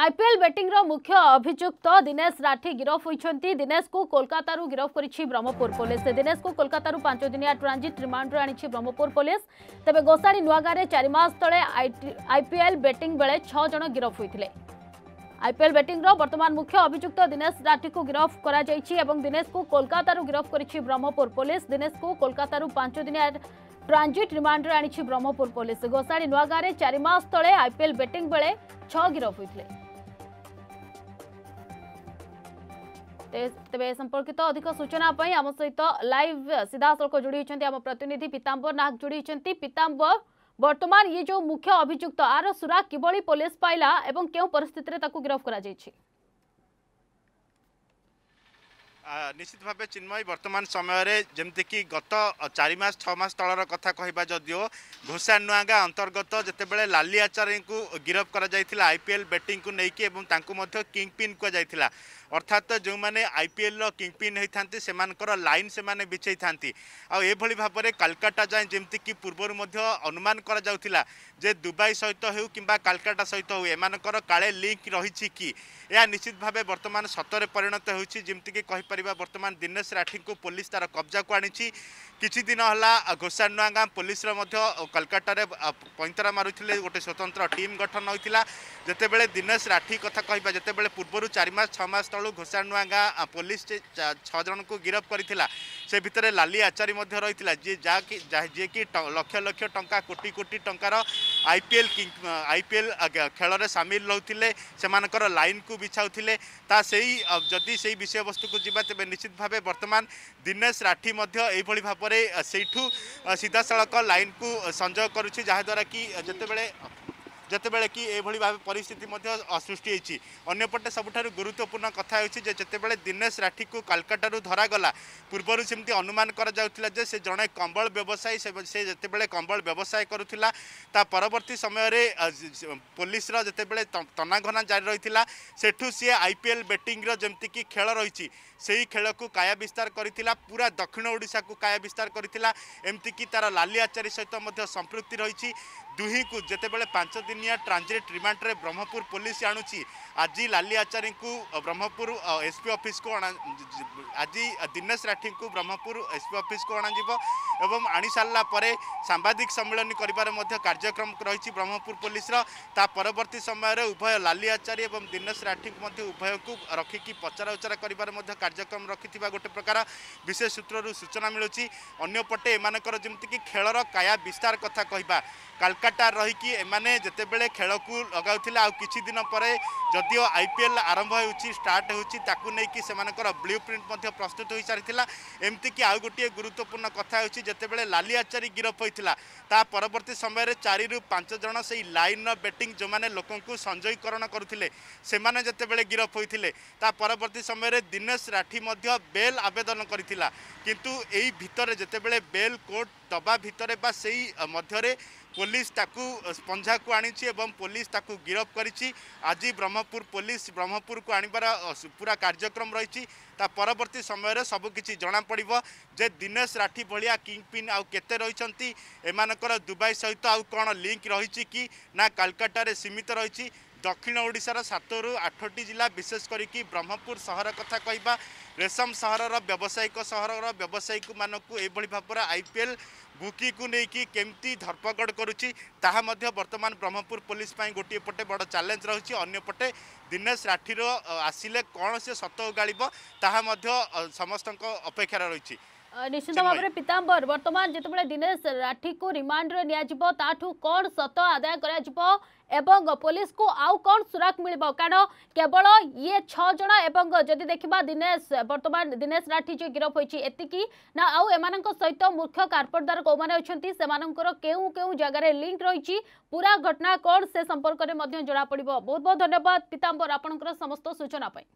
IPL ব্যাটিংর মুখ্য অভিযুক্ত দীনেশ রাঠি গিরফ হয়েছেন দীনেশকু কলকাতার গিরফ করেছে ব্রহ্মপুর পুলিশ দীনেশকু কলকাতার পাঁচদিনিয়া ট্রানজিট রিমান্ডে আনিছে ব্রহ্মপুর পুলিশ তবে গোসাণী নূয়াগাঁরে চারি মাস তলে আইপিএল ব্যাটিং বেড়ে ছজন গিরফ হয়েছিল আইপিএল ব্যাটিংর বর্তমান মুখ্য অভিযুক্ত দীনেশ রাঠিকু গিরফ করা যাইছি এবং দীনেশকু কলকাতার গিরফ করেছে ব্রহ্মপুর পুলিশ দীনেশকু কলকাতার পাঁচদিনিয়া ট্রানজিট রিমান্ডে আনিছে ব্রহ্মপুর পুলিশ গোসাণী নূয়াগাঁরে চারি মাস তলে আইপিএল ব্যাটিং বেড়ে ছ গিরফ হয়েছিল ତେବେ ଏ ସମ୍ପର୍କିତ ଅଧିକ ସୂଚନା ପାଇଁ ଆମ ସହିତ ଲାଇଭ୍ ସିଧାସଳଖ ଯୋଡ଼ି ହୋଇଛନ୍ତି ଆମ ପ୍ରତିନିଧି ପିତାମ୍ବର ନାଗ ଯୋଡ଼ି ହୋଇଛନ୍ତି ପିତାମ୍ବର ବର୍ତ୍ତମାନ ଇଏ ଯୋଉ ମୁଖ୍ୟ ଅଭିଯୁକ୍ତ ଆର ସୁରାକ କିଭଳି ପୋଲିସ ପାଇଲା ଏବଂ କେଉଁ ପରିସ୍ଥିତିରେ ତାକୁ ଗିରଫ କରାଯାଇଛି ନିଶ୍ଚିତ ଭାବେ ଚିନ୍ମୟ ବର୍ତ୍ତମାନ ସମୟରେ ଯେମିତିକି ଗତ ଚାରି ମାସ ଛଅ ମାସ ତଳର କଥା କହିବା ଯଦିଓ ଘୋଷା ନୂଆଗାଁ ଅନ୍ତର୍ଗତ ଯେତେବେଳେ ଲାଲି ଆଚାର୍ଯ୍ୟଙ୍କୁ ଗିରଫ କରାଯାଇଥିଲା ଆଇପିଏଲ୍ ବେଟିଂକୁ ନେଇକି ଏବଂ ତାଙ୍କୁ ମଧ୍ୟ କିଙ୍ଗ ପିନ୍ କୁହାଯାଇଥିଲା। ଅର୍ଥାତ୍ ଯେଉଁମାନେ ଆଇପିଏଲ୍ର କିଙ୍ଗ ପିନ୍ ହୋଇଥାନ୍ତି ସେମାନଙ୍କର ଲାଇନ୍ ସେମାନେ ବିଛେଇଥାନ୍ତି। ଆଉ ଏଭଳି ଭାବରେ କାଲକାଟା ଯାଏଁ ଯେମିତିକି ପୂର୍ବରୁ ମଧ୍ୟ ଅନୁମାନ କରାଯାଉଥିଲା ଯେ ଦୁବାଇ ସହିତ ହେଉ କିମ୍ବା କାଲକାଟା ସହିତ ହେଉ ଏମାନଙ୍କର କାଳେ ଲିଙ୍କ ରହିଛି କି? ଏହା ନିଶ୍ଚିତ ଭାବେ ବର୍ତ୍ତମାନ ସତରେ ପରିଣତ ହେଉଛି ଯେମିତିକି କହିପାରିବା ବର୍ତ୍ତମାନ ଦିନେଶ ରାଠିଙ୍କୁ ପୋଲିସ ତାର କବ୍ଜାକୁ ଆଣିଛି। କିଛି ଦିନ ହେଲା ଘୋଷାନୁଆ ଗାଁ ପୋଲିସର ମଧ୍ୟ କଲକାତାରେ ପଇଁତରା ମାରୁଥିଲେ। ଗୋଟେ ସ୍ୱତନ୍ତ୍ର ଟିମ୍ ଗଠନ ହୋଇଥିଲା। ଯେତେବେଳେ ଦିନେଶ ରାଠି କଥା କହିବା ଯେତେବେଳେ ପୂର୍ବରୁ ଚାରି ମାସ ଛଅ ମାସ ତଳୁ ଘୋଷାନୁଆ ଗାଁ ପୋଲିସ ଛଅ ଜଣଙ୍କୁ ଗିରଫ କରିଥିଲା। ସେ ଭିତରେ ଲାଲି ଆଚାରୀ ମଧ୍ୟ ରହିଥିଲା ଯିଏ ଯାହାକି ଯିଏକି ଲକ୍ଷ ଲକ୍ଷ ଟଙ୍କା କୋଟି କୋଟି ଟଙ୍କାର ଆଇପିଏଲ୍ ଆଇପିଏଲ୍ ଖେଳରେ ସାମିଲ ରହୁଥିଲେ ସେମାନଙ୍କର ଲାଇନ୍କୁ ବିଛାଉଥିଲେ। ତା ସେଇ ଯଦି ସେଇ ବିଷୟବସ୍ତୁକୁ ଯିବା ତେବେ ନିଶ୍ଚିତ ଭାବେ ବର୍ତ୍ତମାନ ଦିନେଶ ରାଠି ମଧ୍ୟ ଏଇଭଳି ଭାବରେ ସେଇଠୁ ସିଧାସଳଖ ଲାଇନ୍କୁ ସଂଯୋଗ କରୁଛି ଯାହାଦ୍ୱାରା କି ଯେତେବେଳେ ଯେତେବେଳେ କି ଏଭଳି ଭାବେ ପରିସ୍ଥିତି ମଧ୍ୟ ସୃଷ୍ଟି ହୋଇଛି ଅନ୍ୟପଟେ ସବୁଠାରୁ ଗୁରୁତ୍ୱପୂର୍ଣ୍ଣ କଥା ହେଉଛି ଯେ ଯେତେବେଳେ ଦିନେଶ ରାଠିକୁ କାଲକାଟାରୁ ଧରାଗଲା ପୂର୍ବରୁ ସେମିତି ଅନୁମାନ କରାଯାଉଥିଲା ଯେ ସେ ଜଣେ କମ୍ବଳ ବ୍ୟବସାୟୀ ସେ ଯେତେବେଳେ କମ୍ବଳ ବ୍ୟବସାୟ କରୁଥିଲା ତା ପରବର୍ତ୍ତୀ ସମୟରେ ପୋଲିସର ଯେତେବେଳେ ତନାଘନା ଜାରି ରହିଥିଲା ସେଠୁ ସିଏ ଆଇପିଏଲ୍ ବେଟିଂର ଯେମିତିକି ଖେଳ ରହିଛି ସେହି ଖେଳକୁ କାୟା ବିସ୍ତାର କରିଥିଲା ପୁରା ଦକ୍ଷିଣ ଓଡ଼ିଶାକୁ କାୟା ବିସ୍ତାର କରିଥିଲା ଏମିତିକି ତାର ଲାଲି ଆଚାରୀ ସହିତ ମଧ୍ୟ ସମ୍ପୃକ୍ତି ରହିଛି ଦୁହିଁକୁ ଯେତେବେଳେ ପାଞ୍ଚ ଦିନିଆ ଟ୍ରାଞ୍ଜିଟ୍ ରିମାଣ୍ଡରେ ବ୍ରହ୍ମପୁର ପୋଲିସ ଆଣୁଛି ଆଜି ଲାଲି ଆଚାରୀଙ୍କୁ ବ୍ରହ୍ମପୁର ଏସ୍ପି ଅଫିସକୁ ଅଣା ଆଜି ଦିନେଶ ରାଠିଙ୍କୁ ବ୍ରହ୍ମପୁର ଏସ୍ପି ଅଫିସକୁ ଅଣାଯିବ ଏବଂ ଆଣିସାରିଲା ପରେ ସାମ୍ବାଦିକ ସମ୍ମିଳନୀ କରିବାର ମଧ୍ୟ କାର୍ଯ୍ୟକ୍ରମ ରହିଛି ବ୍ରହ୍ମପୁର ପୋଲିସର। ତା ପରବର୍ତ୍ତୀ ସମୟରେ ଉଭୟ ଲାଲି ଆଚାରୀ ଏବଂ ଦିନେଶ ରାଠିଙ୍କୁ ମଧ୍ୟ ଉଭୟକୁ ରଖିକି ପଚରା ଉଚରା କରିବାର ମଧ୍ୟ କାର୍ଯ୍ୟକ୍ରମ ରଖିଥିବା ଗୋଟେ ପ୍ରକାର ବିଶେଷ ସୂତ୍ରରୁ ସୂଚନା ମିଳୁଛି। ଅନ୍ୟପଟେ ଏମାନଙ୍କର ଯେମିତିକି ଖେଳର କାୟା ବିସ୍ତାର କଥା କହିବା କାଲକାଟା লাଗାতার রহিকি এমানে যেতবে খেলকু লগাউলে আিছিদিন পরে যদিও আইপিএল আরম্ভ হচ্ছে স্টার্ট হচ্ছে তাকে নিয়ে সে ব্লু প্রিন্ট প্রস্তুত হয়ে সারি এমতিকি আউ গোটিয়ে গুরুত্বপূর্ণ কথা হচ্ছে যেতবে লালি আচারি গিরফ হয়েছিল তা পরবর্তী সময়ের চারি পাঁচ জন সেই লাইনর বেটিং যে লোক সঞ্জয়ীকরণ করুলে সে যেতবে গিরফ হয়েছে তা পরবর্তী সময়ের দিনেশ রাঠি বেল আবেদন করেছিল কিন্তু এই ভিতরে যেতবে বেল কোর্ট দেওয়া ভিতরে বা সেই মধ্যে ପୋଲିସ ତାକୁ ପଞ୍ଝାକୁ ଆଣିଛି ଏବଂ ପୋଲିସ ତାକୁ ଗିରଫ କରିଛି। ଆଜି ବ୍ରହ୍ମପୁର ପୋଲିସ ବ୍ରହ୍ମପୁରକୁ ଆଣିବାର ପୁରା କାର୍ଯ୍ୟକ୍ରମ ରହିଛି। ତା ପରବର୍ତ୍ତୀ ସମୟରେ ସବୁକିଛି ଜଣାପଡ଼ିବ ଯେ ଦିନେଶ ରାଠି ଭଳିଆ କିଙ୍ଗ ପିନ୍ ଆଉ କେତେ ରହିଛନ୍ତି ଏମାନଙ୍କର ଦୁବାଇ ସହିତ ଆଉ କ'ଣ ଲିଙ୍କ ରହିଛି କି ନା କାଲକାଟାରେ ସୀମିତ ରହିଛି। ଦକ୍ଷିଣ ଓଡ଼ିଶାର ସାତରୁ ଆଠଟି ଜିଲ୍ଲା ବିଶେଷ କରିକି ବ୍ରହ୍ମପୁର ସହର କଥା କହିବା ରେଶମ ସହରର ବ୍ୟବସାୟିକ ସହରର ବ୍ୟବସାୟୀମାନଙ୍କୁ ଏଇଭଳି ଭାବରେ ଆଇପିଏଲ୍ ବୁକିକୁ ନେଇକି କେମିତି ଧରପଗଡ଼ କରୁଛି ତାହା ମଧ୍ୟ ବର୍ତ୍ତମାନ ବ୍ରହ୍ମପୁର ପୋଲିସ ପାଇଁ ଗୋଟିଏ ପଟେ ବଡ଼ ଚ୍ୟାଲେଞ୍ଜ ରହିଛି ଅନ୍ୟପଟେ ଦିନେଶ ରାଠିର ଆସିଲେ କ'ଣ ସେ ସତ ଉଗାଳିବ ତାହା ମଧ୍ୟ ସମସ୍ତଙ୍କ ଅପେକ୍ଷାରେ ରହିଛି। ନିଶ୍ଚିତ ଭାବରେ ପିତାମ୍ବର ବର୍ତ୍ତମାନ ଯେତେବେଳେ ଦିନେଶ ରାଠିକୁ ରିମାଣ୍ଡରେ ନିଆଯିବ ତାଠୁ କ'ଣ ସତ ଆଦାୟ କରାଯିବ? एवं पुलिस को आउ कौन सुराग मिल कारण केवल ये छज एवं जदि देखा दिनेश, बर्तमान दिनेश राठी जो गिरफ्त होती ना आम सहित मुख्य कारपटदार कौ मैंने अच्छा से मानकर जगार लिंक रही पूरा घटना कौन, से संपर्क में जमापड़ बहुत बहुत धन्यवाद पीताम्बर आपंकर समस्त सूचनापी